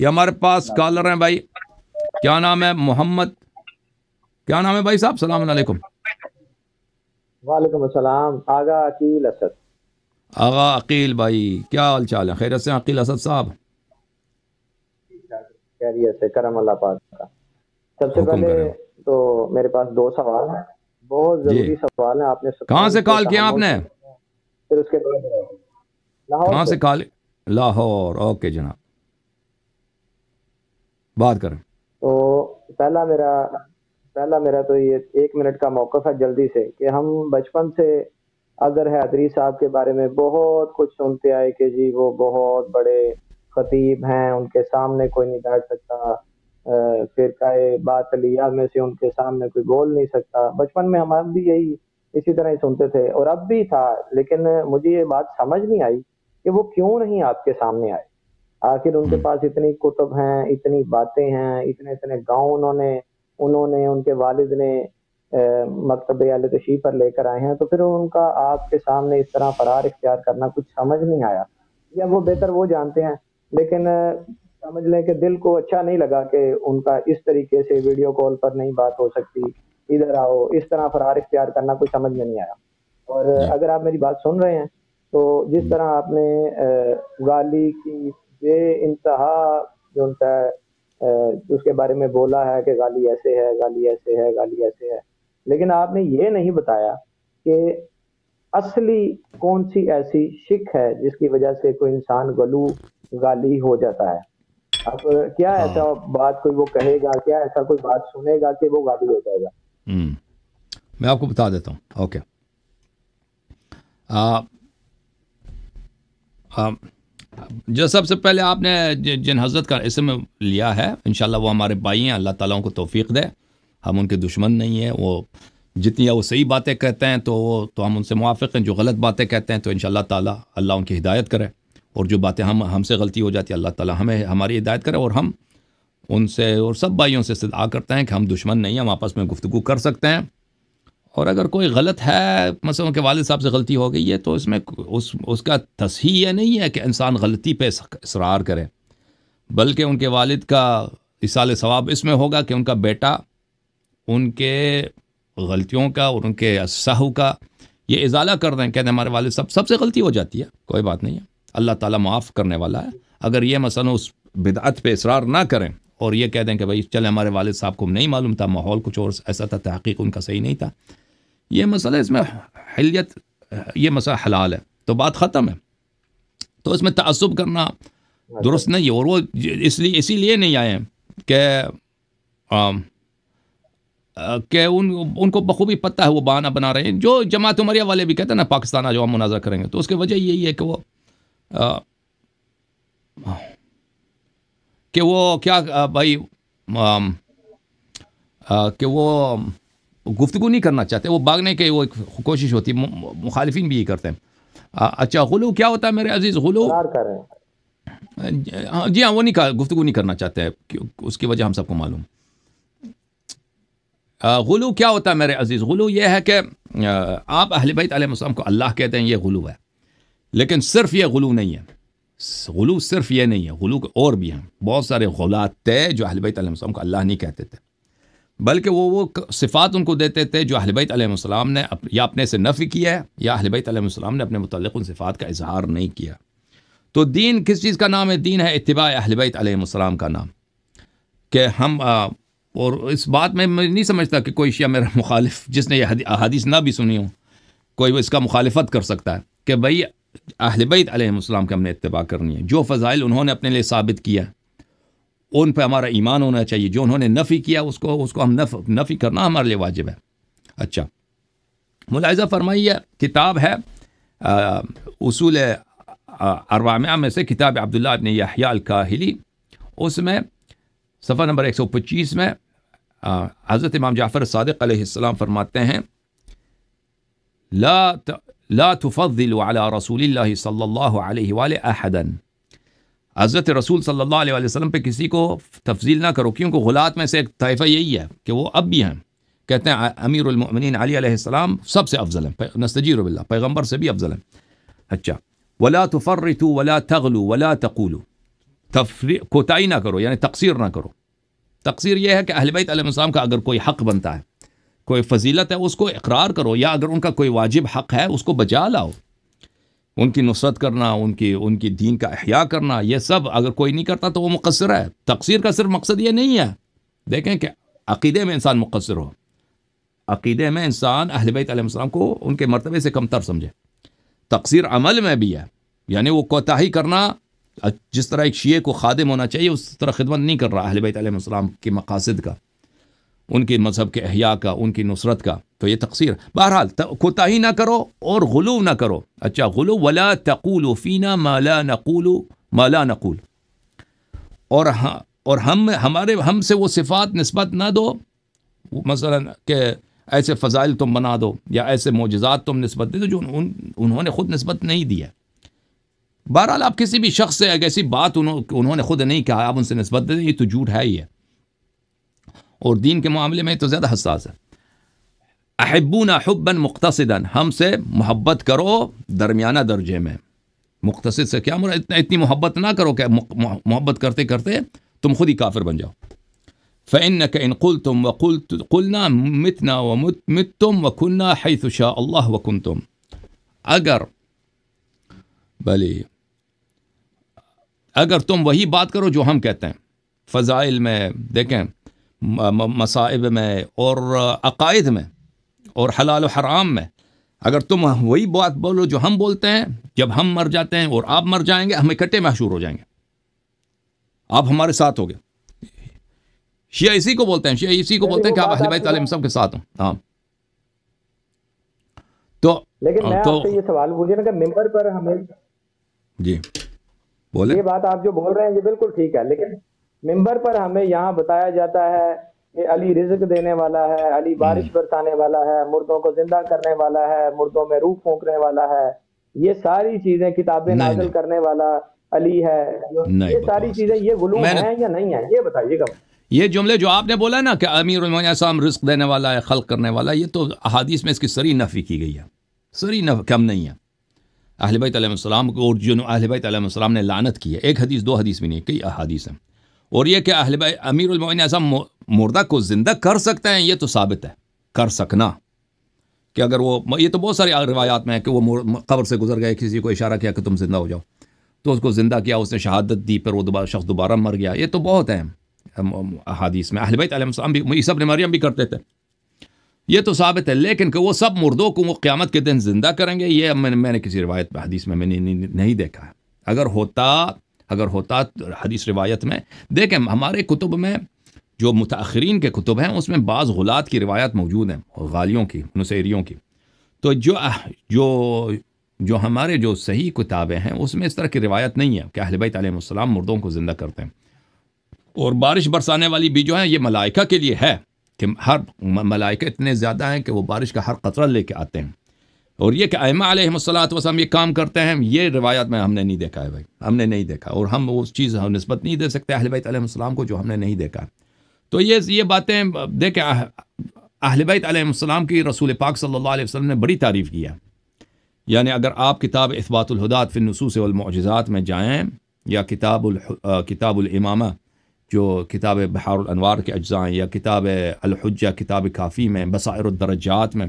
یہ ہمارے پاس کالر ہیں بھائی۔ کیا نام ہے؟ محمد۔ کیا نام ہے بھائی صاحب؟ السلام علیکم۔ وعلیکم السلام۔ آگا عقیل اسد۔ آغا عقیل بھائی کیا حال چال ہے؟ خیرت سے عقیل اسد صاحب؟ خیریت سے کرم اللہ پاک کا۔ سب سے پہلے۔ تو میرے پاس دو سوال ہیں۔ بہت ضروری جی۔ سوال ہیں آپ نے کہاں سے کال کیا آپ نے؟ پھر اس کے بعد لاہور کہاں سے کال؟ لاہور۔ اوکے جناب۔ بات کریں۔ تو پہلا میرا پہلا میرا تو یہ ایک منٹ کا موقف ہے جلدی سے کہ ہم بچپن سے اگر حیدری صاحب کے بارے میں بہت کچھ سنتے آئے کہ جی وہ بہت بڑے خطیب ہیں، ان کے سامنے کوئی نہیں بیٹھ سکتا فرقہ باطلیہ میں سے ان کے سامنے کوئی بول نہیں سکتا۔ بچپن میں ہم بھی یہی اسی طرح ہی سنتے تھے اور اب بھی تھا، لیکن مجھے یہ بات سمجھ نہیں آئی کہ وہ کیوں نہیں آپ کے سامنے آئے۔ آخر ان کے پاس اتنی کتب ہیں اتنی باتیں ہیں اتنے اتنے گاؤں انہوں نے انہوں نے ان کے والد نے مکتب اہل تشریف پر لے کر آئے ہیں۔ تو پھر ان کا آپ کے سامنے اس طرح فرار اختیار کرنا کچھ سمجھ نہیں آیا۔ یا وہ بہتر وہ جانتے ہیں لیکن سمجھ لیں کہ دل کو اچھا نہیں لگا کہ ان کا اس طریقے سے ویڈیو کال پر نہیں بات ہو سکتی ادھر آؤ اس طرح فرار اختیار کرنا کچھ سمجھ میں نہیں آیا۔ اور اگر آپ میری بات سن رہے ہیں تو جس طرح آپ نے گالی کی بے انتہا جو ان کا اس کے بارے میں بولا ہے کہ گالی ایسے ہے گالی ایسے ہے گالی ایسے ہے۔ لیکن آپ نے یہ نہیں بتایا کہ اصلی کون سی ایسی شک ہے جس کی وجہ سے کوئی انسان گلو گالی ہو جاتا ہے۔ اب کیا ایسا بات کوئی وہ کہے گا کیا ایسا کوئی بات سنے گا کہ وہ گالی ہو جائے گا؟ میں آپ کو بتا دیتا ہوں۔ اوکے۔ جو سب سے پہلے آپ نے جن حضرت کا اسم لیا ہے، انشاءاللہ وہ ہمارے بھائی ہیں، اللہ تعالیٰ ان کو توفیق دے۔ ہم ان کے دشمن نہیں ہیں، وہ جتنی وہ صحیح باتیں کہتے ہیں تو وہ تو ہم ان سے موافق ہیں، جو غلط باتیں کہتے ہیں تو انشاءاللہ تعالیٰ اللہ ان کی ہدایت کرے۔ اور جو باتیں ہم ہم سے غلطی ہو جاتی ہے، اللہ تعالیٰ ہمیں، ہماری ہدایت کرے۔ اور ہم ان سے اور سب بھائیوں سے استدعا کرتے ہیں کہ ہم دشمن نہیں ہیں، ہم آپس میں گفتگو کر سکتے ہیں۔ اور اگر کوئی غلط ہے، مثلا ان کے والد صاحب سے غلطی ہو گئی ہے، تو اس میں اس اس کا تصحیح یہ نہیں ہے کہ انسان غلطی پہ اصرار کرے۔ بلکہ ان کے والد کا اصال ثواب اس میں ہوگا کہ ان کا بیٹا ان کے غلطیوں کا اور ان کے سہو کا یہ ازالہ کر دیں، کہتے ہیں ہمارے والد صاحب، سب سے غلطی ہو جاتی ہے، کوئی بات نہیں ہے۔ اللہ تعالیٰ معاف کرنے والا ہے۔ اگر یہ مثلا اس بدعت پہ اصرار نہ کریں اور یہ کہہ دیں کہ بھائی چلے ہمارے والد صاحب کو نہیں معلوم تھا، ماحول کچھ اور ایسا تھا، تحقیق ان کا صحیح نہیں تھا یہ مسئلہ اس میں حلیت، یہ مسئلہ حلال ہے۔ تو بات ختم ہے۔ تو اس میں تعصب کرنا درست نہیں ہے اور وہ اس لیے، اسی لیے نہیں آئے ہیں کہ کہ ان ان کو بخوبی پتہ ہے، وہ بہانہ بنا رہے ہیں۔ جو جماعت عمریہ والے بھی کہتے ہیں نا، پاکستان جو ہم مناظر کریں گے۔ تو اس کی وجہ یہی ہے کہ وہ کہ وہ کیا بھائی کہ وہ گفتگو نہیں کرنا چاہتے وہ بھاگنے کی وہ کوشش ہوتی ہے مخالفین بھی یہ کرتے ہیں۔ اچھا غلو کیا ہوتا ہے میرے عزیز؟ غلو؟ جی ہاں وہ نہیں گفتگو نہیں کرنا چاہتے اس کی وجہ ہم سب کو معلوم۔ غلو کیا ہوتا ہے میرے عزیز؟ غلو یہ ہے کہ آپ اہل بیت علیہ السلام کو اللہ کہتے ہیں یہ غلو ہے۔ لیکن صرف یہ غلو نہیں ہے۔ غلو صرف یہ نہیں ہے غلو اور بھی ہیں۔ بہت سارے غلات تھے جو اہل بیت علیہ السلام کو اللہ نہیں کہتے تھے۔ بلکہ وہ وہ صفات ان کو دیتے تھے جو اہل بیت علیہ السلام نے یا اپنے سے نفی کیا ہے، یا اہل بیت علیہ السلام نے اپنے متعلق ان صفات کا اظہار نہیں کیا۔ تو دین کس چیز کا نام ہے؟ دین ہے اتباع اہل بیت علیہ السلام کا نام۔ کہ ہم اور اس بات میں میں نہیں سمجھتا کہ کوئی شیعہ میرا مخالف، جس نے یہ حدیث نہ بھی سنی ہو کوئی اس کا مخالفت کر سکتا ہے کہ بھائی اہل بیت علیہ السلام کے ہم نے اتباع کرنی ہے۔ جو فضائل انہوں نے اپنے لیے ثابت کیا ان پہ ہمارا ایمان ہونا چاہیے۔ جو انہوں نے نفی کیا، اس کو اس کو ہم نف نفی کرنا ہمارے لیے واجب ہے۔ اچھا۔ ملاحظہ فرمائیے کتاب ہے اصول اروامیہ میں سے کتاب عبداللہ ابن یحییٰ الکاہلی۔ اس میں، صفحہ نمبر ایک سو پچیس میں حضرت امام جعفر صادق علیہ السلام فرماتے ہیں، لا لا تفضل على رسول اللہ صلی اللہ علیہ وآلہ احدا۔ حضرت رسول صلی اللہ علیہ وسلم پہ کسی کو تفضیل نہ کرو، کیونکہ غلات میں سے ایک طائفہ یہی ہے کہ وہ اب بھی ہیں۔ کہتے ہیں امیر المؤمنین علی علیہ السلام سب سے افضل ہیں۔ نستجیر باللہ، پیغمبر سے بھی افضل ہیں۔ اچھا۔ ولا تفرطوا ولا تغلوا ولا تقولوا۔ تفری، کوتاہی نہ کرو یعنی تقصیر نہ کرو۔ تقصیر یہ ہے کہ اہل بیت علیہ السلام کا اگر کوئی حق بنتا ہے، کوئی فضیلت ہے، اس کو اقرار کرو، یا اگر ان کا کوئی واجب حق ہے، اس کو بجا لاؤ۔ ان کی نصرت کرنا، ان کی ان کی دین کا احیاء کرنا، یہ سب اگر کوئی نہیں کرتا تو وہ مقصر ہے۔ تقصیر کا صرف مقصد یہ نہیں ہے۔ دیکھیں کہ عقیدے میں انسان مقصر ہو۔ عقیدے میں انسان اہل بیت علیہ السلام کو ان کے مرتبے سے کم تر سمجھے۔ تقصیر عمل میں بھی ہے۔ یعنی وہ کوتاہی کرنا، جس طرح ایک شیعہ کو خادم ہونا چاہیے، اس طرح خدمت نہیں کر رہا اہل بیت علیہ السلام کے مقاصد کا۔ ان کے مذہب کے احیاء کا، ان کی نصرت کا۔ تو یہ تقصیر۔ بہرحال کوتاہی نہ کرو اور غلو نہ کرو۔ اچھا غلو، ولا تقول فینا مالا نقول مالا نقول۔ اور ہاں اور ہم، ہمارے، ہم سے وہ صفات نسبت نہ دو۔ مثلا کہ ایسے فضائل تم بنا دو یا ایسے معجزات تم نسبت دے دو جو انہوں نے خود نسبت نہیں دیا۔ بہرحال، آپ کسی بھی شخص سے ایسی بات انہوں انہوں نے خود نہیں کہا، آپ ان سے نسبت دے دیں، یہ تو جھوٹ ہے ہی ہے۔ اور دین کے معاملے میں تو زیادہ حساس ہے۔ احبون حبا مختصدا ہم سے محبت کرو درمیانہ درجے میں۔ مختصد سے کیا اتنا اتنی محبت نہ کرو کہ محبت کرتے کرتے تم خود ہی کافر بن جاؤ۔ فن کہ ان قل تم و قلنا متنا و مت تم و کنہ حیث شاء اللہ و کن تم اگر بلی، اگر تم وہی بات کرو جو ہم کہتے ہیں۔ فضائل میں دیکھیں مصائب میں اور عقائد میں اور حلال و حرام میں۔ اگر تم وہی بات بولو جو ہم بولتے ہیں جب ہم مر جاتے ہیں اور آپ مر جائیں گے ہم اکٹھے محشور ہو جائیں گے۔ آپ ہمارے ساتھ ہو گئے۔ شیعہ اسی کو بولتے ہیں شیعہ اسی کو بولتے ہیں کہ آپ اہل بیت علیہ سب کے ساتھ ہوں۔ ہاں۔ تو لیکن میں تو یہ سوال پوچھے نا کہ ممبر پر ہمیں جی۔ بولے یہ بات آپ جو بول رہے ہیں یہ بالکل ٹھیک ہے لیکن ممبر پر ہمیں یہاں بتایا جاتا ہے کہ علی رزق دینے والا ہے علی بارش برسانے والا ہے مردوں کو زندہ کرنے والا ہے مردوں میں روح پھونکنے والا ہے۔ یہ ساری چیزیں کتابیں نازل کرنے والا علی ہے۔ یہ ساری چیزیں یہ غلوم ہیں یا نہیں ہیں؟ یہ بتائیے گا۔ یہ جملے جو آپ نے بولا نا کہ امیر السلام رزق دینے والا ہے خلق کرنے والا یہ تو احادیث میں اس کی سری نفی کی گئی ہے۔ سری نف کم نہیں ہے۔ اہل بیت علیہ السلام کو اور جو اہل بیت علیہ السلام نے لانت کی ہے۔ ایک حدیث دو حدیث بھی نہیں کئی احادیث ہیں۔ اور یہ کہ اہل امیر المعین اعظم مردہ کو زندہ کر سکتے ہیں، یہ تو ثابت ہے۔ کر سکنا۔ کہ اگر وہ یہ تو بہت ساری روایات میں ہے کہ وہ قبر سے گزر گئے، کسی کو اشارہ کیا کہ تم زندہ ہو جاؤ۔ تو اس کو زندہ کیا، اس نے شہادت دی، پھر وہ دوبارہ شخص دوبارہ مر گیا۔ یہ تو بہت ہیں۔ احادیث میں اہل بیت علیہ السلام بھی یہ سب نے مریم بھی کرتے تھے۔ یہ تو ثابت ہے، لیکن کہ وہ سب مردوں کو وہ قیامت کے دن زندہ کریں گے، یہ میں نے کسی روایت حدیث میں میں نے نہیں دیکھا ہے۔ اگر ہوتا اگر ہوتا حدیث روایت میں۔ دیکھیں، ہمارے کتب میں جو متاثرین کے کتب ہیں، اس میں بعض غلات کی روایت موجود ہیں، غالیوں کی، نصیریوں کی۔ تو جو جو جو ہمارے جو صحیح کتابیں ہیں، اس میں اس طرح کی روایت نہیں ہے کہ اہل بیت علیہ السلام مردوں کو زندہ کرتے ہیں۔ اور بارش برسانے والی بھی جو ہے یہ ملائکہ کے لیے ہے کہ ہر، ملائکہ اتنے زیادہ ہیں کہ وہ بارش کا ہر قطرہ لے کے آتے ہیں۔ اور یہ کہ ائمہ علیہ السلاۃ وسلم یہ کام کرتے ہیں، یہ روایات میں ہم نے نہیں دیکھا ہے بھائی۔ ہم نے نہیں دیکھا۔ اور ہم اس چیز ہم نسبت نہیں دے سکتے اہل بیت علیہ السلام کو جو ہم نے نہیں دیکھا۔ تو یہ یہ باتیں دیکھیں اہل بیت علیہ السلام کی رسول پاک صلی اللہ علیہ وسلم نے بڑی تعریف کیا یعنی اگر آپ کتاب اثبات الہدات فی النصوص والمعجزات میں جائیں یا کتاب کتاب الامامہ، جو کتاب بحار الانوار کے اجزاء یا کتاب الحجہ، کتاب کافی میں، بصائر الدرجات میں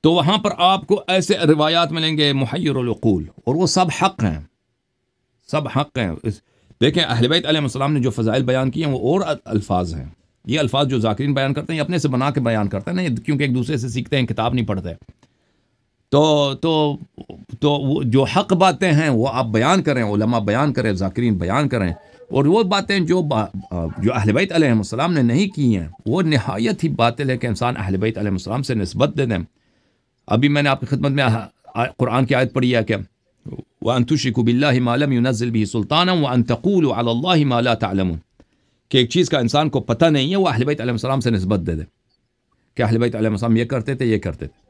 تو وہاں پر آپ کو ایسے روایات ملیں گے، محیر العقول، اور وہ سب حق ہیں۔ سب حق ہیں۔ دیکھیں، اہل بیت علیہ السلام نے جو فضائل بیان کیے ہیں، وہ اور الفاظ ہیں۔ یہ الفاظ جو ذاکرین بیان کرتے ہیں، یہ اپنے سے بنا کے بیان کرتے ہیں نا کیونکہ ایک دوسرے سے سیکھتے ہیں، کتاب نہیں پڑھتے۔ تو تو تو وہ جو حق باتیں ہیں، وہ آپ بیان کریں، علماء بیان کریں، ذاکرین بیان کریں۔ اور وہ باتیں جو جو اہل بیت علیہ السلام نے نہیں کی ہیں، وہ نہایت ہی باطل ہے کہ انسان اہل بیت علیہ السلام سے نسبت دے دیں۔ ابھی میں نے آپ کی خدمت میں قرآن کی آیت پڑھی ہے کہ وہ انتشق بلّہ مالم یونزل بھی سلطان و انتقول و اللہ مالا تعلم کہ ایک چیز کا انسان کو پتہ نہیں ہے، وہ اہل بیت علیہ السلام سے نسبت دے دے کہ اہل بیت علیہ السلام یہ کرتے تھے، یہ کرتے تھے۔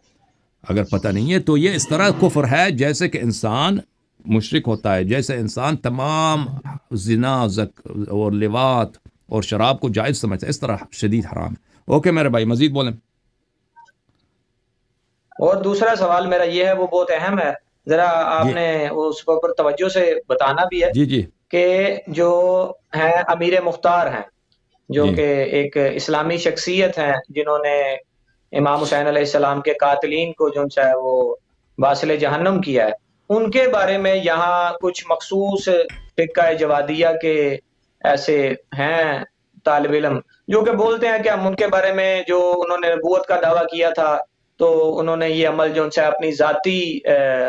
اگر پتہ نہیں ہے تو یہ اس طرح کفر ہے جیسے کہ انسان مشرق ہوتا ہے، جیسے انسان تمام زنا، زک اور لوات اور شراب کو جائز سمجھتا ہے، اس طرح شدید حرام۔ ہے اوکے میرے بھائی، مزید بولیں۔ اور دوسرا سوال میرا یہ ہے وہ بہت اہم ہے ذرا آپ جی۔ نے اس کے اوپر توجہ سے بتانا بھی ہے جی جی کہ جو ہیں امیر مختار ہیں جو جی۔ کہ ایک اسلامی شخصیت ہیں جنہوں نے امام حسین علیہ السلام کے قاتلین کو جو ہے وہ واصل جہنم کیا ہے ان کے بارے میں یہاں کچھ مخصوص فقہ جوادیہ کے ایسے ہیں طالب علم جو کہ بولتے ہیں کہ ہم ان کے بارے میں جو انہوں نے نبوت کا دعویٰ کیا تھا تو انہوں نے یہ عمل جو ہے اپنی ذاتی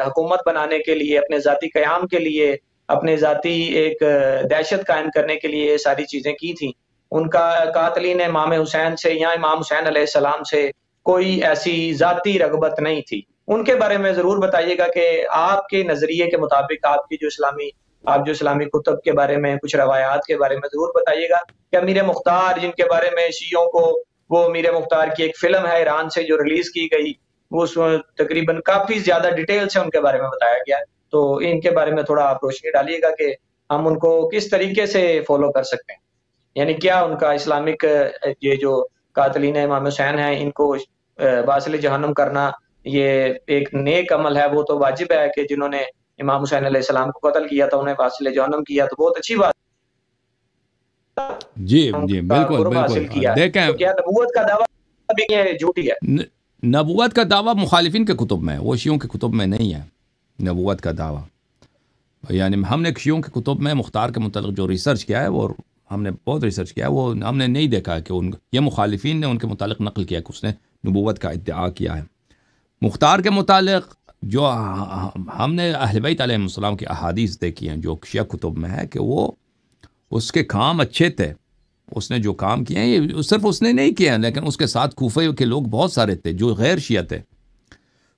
حکومت بنانے کے لیے، اپنے ذاتی قیام کے لیے، اپنے ذاتی ایک دہشت قائم کرنے کے لیے یہ ساری چیزیں کی تھیں۔ ان کا قاتلین امام حسین سے یا امام حسین علیہ السلام سے کوئی ایسی ذاتی رغبت نہیں تھی۔ ان کے بارے میں ضرور بتائیے گا کہ آپ کے نظریے کے مطابق، آپ کی جو اسلامی، آپ جو اسلامی کتب کے بارے میں، کچھ روایات کے بارے میں ضرور بتائیے گا کہ امیر مختار، جن کے بارے میں شیعوں کو وہ امیر مختار کی ایک فلم ہے ایران سے جو ریلیز کی گئی، وہ اس میں تقریباً کافی زیادہ ڈیٹیل سے ان کے بارے میں بتایا گیا تو ان کے بارے میں تھوڑا آپ روشنی ڈالیے گا کہ ہم ان کو کس طریقے سے فالو کر سکتے ہیں۔ یعنی کیا ان کا اسلامک، یہ جو قاتلین امام حسین ہیں، ان کو باصل جہنم کرنا یہ ایک نیک عمل ہے، وہ تو واجب ہے کہ جنہوں نے امام حسین علیہ السلام کو قتل کیا تھا، انہیں باصل جہنم کیا، تو بہت اچھی بات جی جی بالکل بالکل۔ دیکھیں۔ کیا نبوت کا دعویٰ بھی جھوٹی ہے؟ نبوت کا دعویٰ مخالفین کے کتب میں وہ شیعوں کے کتب میں نہیں ہے۔ نبوت کا دعویٰ۔ یعنی ہم نے شیعوں کے کتب میں مختار کے متعلق جو ریسرچ کیا ہے وہ ہم نے بہت ریسرچ کیا ہے وہ ہم نے نہیں دیکھا کہ ان یہ مخالفین نے ان کے متعلق نقل کیا کہ اس نے نبوت کا ادعا کیا ہے۔ مختار کے متعلق جو ہم نے اہل بیت علیہ السلام کی احادیث دیکھی ہیں جو شیعہ کتب میں ہے کہ وہ اس کے کام اچھے تھے۔ اس نے جو کام کیے ہیں، یہ صرف اس نے نہیں کیا، لیکن اس کے ساتھ کوفے کے لوگ بہت سارے تھے جو غیر شیعہ تھے۔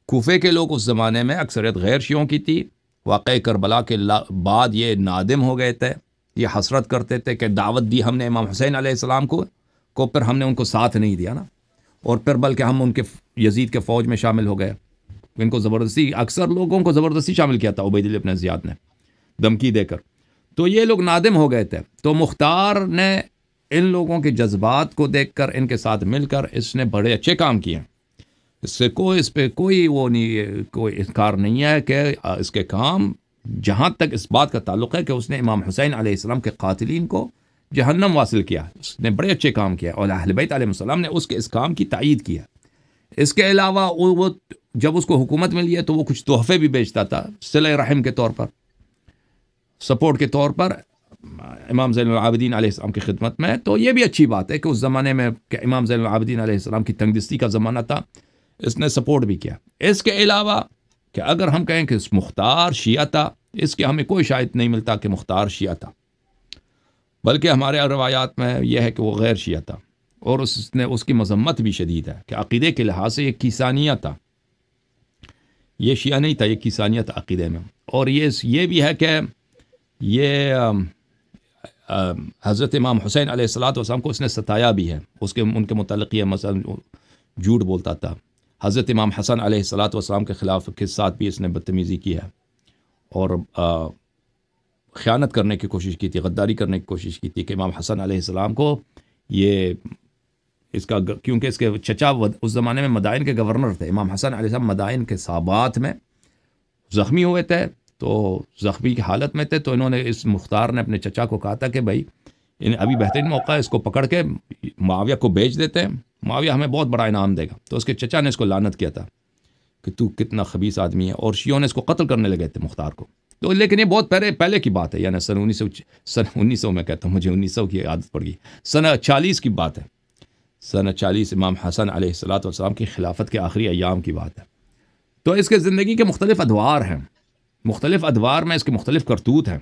کوفے کے لوگ اس زمانے میں اکثریت غیر شیعوں کی تھی۔ واقع کربلا کے بعد یہ نادم ہو گئے تھے۔ یہ حسرت کرتے تھے کہ دعوت دی ہم نے امام حسین علیہ السلام کو کو پھر ہم نے ان کو ساتھ نہیں دیا نا۔ اور پھر بلکہ ہم ان کے یزید کے فوج میں شامل ہو گئے۔ ان کو زبردستی، اکثر لوگوں کو زبردستی شامل کیا تھا عبید ابن زیاد نے۔ دمکی دے کر۔ تو یہ لوگ نادم ہو گئے تھے۔ تو مختار نے ان لوگوں کے جذبات کو دیکھ کر، ان کے ساتھ مل کر اس نے بڑے اچھے کام کیے۔ اس سے کوئی، اس پہ کوئی وہ نہیں، کوئی انکار نہیں ہے کہ اس کے کام، جہاں تک اس بات کا تعلق ہے کہ اس نے امام حسین علیہ السلام کے قاتلین کو جہنم واصل کیا، اس نے بڑے اچھے کام کیا اور اہل بیت علیہ السلام نے اس کے اس کام کی تائید کیا۔ اس کے علاوہ وہ جب اس کو حکومت ملی ہے تو وہ کچھ تحفے بھی بیچتا تھا صلی رحم کے طور پر۔ سپورٹ کے طور پر امام زین العابدین علیہ السلام کی خدمت میں، تو یہ بھی اچھی بات ہے کہ اس زمانے میں کہ امام زین العابدین علیہ السلام کی تنگدستی کا زمانہ تھا، اس نے سپورٹ بھی کیا۔ اس کے علاوہ کہ اگر ہم کہیں کہ اس مختار شیعہ تھا، اس کے ہمیں کوئی شاید نہیں ملتا کہ مختار شیعہ تھا۔ بلکہ ہمارے روایات میں یہ ہے کہ وہ غیر شیعہ تھا۔ اور اس نے، اس کی مذمت بھی شدید ہے کہ عقیدے کے لحاظ سے یہ کسانیہ تھا۔ یہ شیعہ نہیں تھا، یہ کسانیہ تھا عقیدے میں۔ اور یہ یہ بھی ہے کہ یہ حضرت امام حسین علیہ السلاۃ والسلام کو اس نے ستایا بھی ہے۔ اس کے، ان کے متعلق یہ مثلا جھوٹ بولتا تھا۔ حضرت امام حسن علیہ السلاۃ والسلام کے خلاف کے ساتھ بھی اس نے بدتمیزی کی ہے اور خیانت کرنے کی کوشش کی تھی، غداری کرنے کی کوشش کی تھی کہ امام حسن علیہ السلام کو یہ، اس کا کیونکہ اس کے چچا اس زمانے میں مدائن کے گورنر تھے۔ امام حسن علیہ السلام مدائن کے صابات میں زخمی ہوئے تھے۔ تو زخمی کی حالت میں تھے تو انہوں نے اس مختار نے اپنے چچا کو کہا تھا کہ بھائی انہیں ابھی بہترین موقع ہے، اس کو پکڑ کے معاویہ کو بیچ دیتے ہیں۔ معاویہ ہمیں بہت بڑا انعام دے گا۔ تو اس کے چچا نے اس کو لانت کیا تھا کہ تو کتنا خبیص آدمی ہے، اور شیوں نے اس کو قتل کرنے لگے تھے مختار کو۔ تو لیکن یہ بہت پہلے پہلے کی بات ہے یعنی سن انیس سو سن انیس سو میں کہتا ہوں، مجھے انیس سو کی عادت پڑ گئی۔ سن چالیس کی بات ہے۔ سن چالیس امام حسن علیہ السلاۃ والسلام کی خلافت کے آخری ایام کی بات ہے۔ تو اس کے زندگی کے مختلف ادوار ہیں۔ مختلف ادوار میں اس کے مختلف کرتوت ہیں۔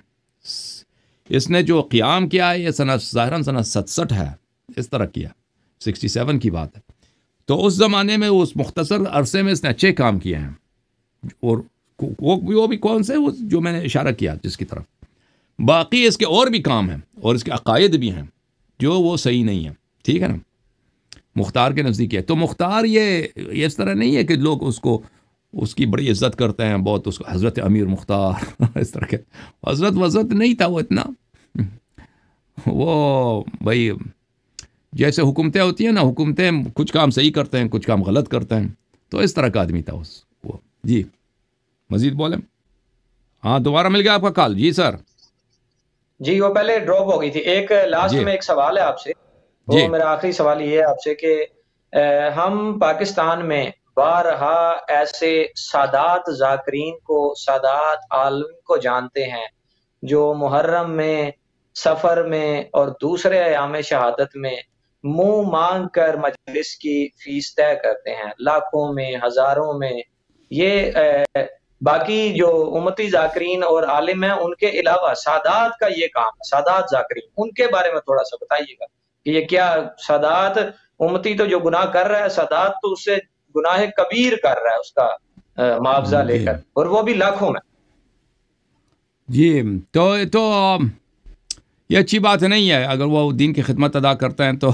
اس نے جو قیام کیا ہے، یہ صنعت ظاہراً صنعت ستسٹھ ہے۔ اس طرح کیا۔ سکسٹی سیون کی بات ہے۔ تو اس زمانے میں اس مختصر عرصے میں اس نے اچھے کام کیے ہیں۔ اور وہ بھی کون سے؟ وہ جو میں نے اشارہ کیا جس کی طرف۔ باقی اس کے اور بھی کام ہیں اور اس کے عقائد بھی ہیں جو وہ صحیح نہیں ہیں۔ ٹھیک ہے نا؟ مختار کے نزدیک ہے۔ تو مختار یہ اس طرح نہیں ہے کہ لوگ اس کو اس کی بڑی عزت کرتے ہیں بہت اس کو حضرت امیر مختار اس طرح کے۔ حضرت وزرت نہیں تھا وہ اتنا۔ وہ بھائی جیسے حکومتیں ہوتی ہیں نا حکومتیں کچھ کام صحیح کرتے ہیں کچھ کام غلط کرتے ہیں۔ تو اس طرح کا آدمی تھا اس وہ۔ جی۔ مزید بولیں؟ ہاں دوبارہ مل گیا آپ کا کال۔ جی سر۔ جی وہ پہلے ڈراپ ہو گئی تھی۔ ایک لاسٹ جی میں ایک سوال ہے آپ سے۔ وہ جی۔ میرا آخری سوال یہ ہے آپ سے کہ ہم پاکستان میں بارہا ایسے سادات ذاکرین کو، سادات عالم کو جانتے ہیں جو محرم میں، سفر میں اور دوسرے ایام شہادت میں منہ مانگ کر مجلس کی فیس طے کرتے ہیں۔ لاکھوں میں، ہزاروں میں۔ یہ باقی جو امتی ذاکرین اور عالم ہیں، ان کے علاوہ سادات کا یہ کام ہے سادات ذاکرین ان کے بارے میں تھوڑا سا بتائیے گا کہ یہ کیا سادات، امتی تو جو گناہ کر رہا ہے، سادات تو اس سے گناہ کبیر کر رہا ہے اس کا معاوضہ لے جی۔ کر اور وہ بھی لاکھوں میں۔ جی تو تو یہ اچھی بات نہیں ہے۔ اگر وہ دین کی خدمت ادا کرتے ہیں تو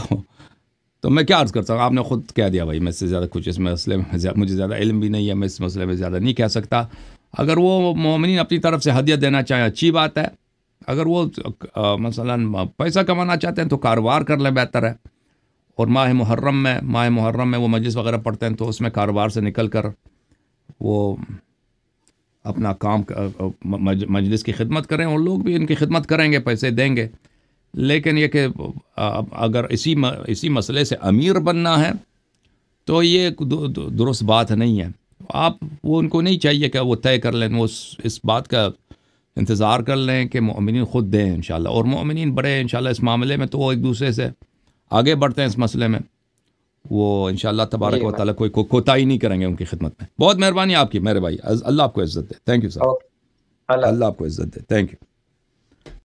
تو میں کیا عرض کرتا ہوں؟ آپ نے خود کہہ دیا بھائی میں سے زیادہ کچھ اس مسئلے میں مجھے زیادہ علم بھی نہیں ہے میں اس مسئلے میں زیادہ نہیں کہہ سکتا۔ اگر وہ مومنین اپنی طرف سے ہدیت دینا چاہیں اچھی بات ہے۔ اگر وہ مثلاً پیسہ کمانا چاہتے ہیں تو کاروبار کر لیں بہتر ہے۔ اور ماہ محرم میں، ماہ محرم میں وہ مجلس وغیرہ پڑھتے ہیں تو اس میں کاروبار سے نکل کر وہ اپنا کام، مجلس کی خدمت کریں۔ اور لوگ بھی ان کی خدمت کریں گے، پیسے دیں گے۔ لیکن یہ کہ اگر اسی اسی مسئلے سے امیر بننا ہے تو یہ درست بات نہیں ہے۔ آپ، وہ ان کو نہیں چاہیے کہ وہ طے کر لیں، وہ اس- اس بات کا انتظار کر لیں کہ مومنین خود دیں انشاءاللہ۔ اور مومنین بڑے انشاءاللہ اس معاملے میں تو وہ ایک دوسرے سے آگے بڑھتے ہیں اس مسئلے میں۔ وہ انشاءاللہ تبارک جی، و تعالیٰ کوئی کو- کوتاہی نہیں کریں گے ان کی خدمت میں۔ بہت مہربانی آپ کی میرے بھائی۔ اللہ آپ کو عزت دے۔ تھینک یو سر اللہ اللہ آپ کو عزت دے۔ Thank you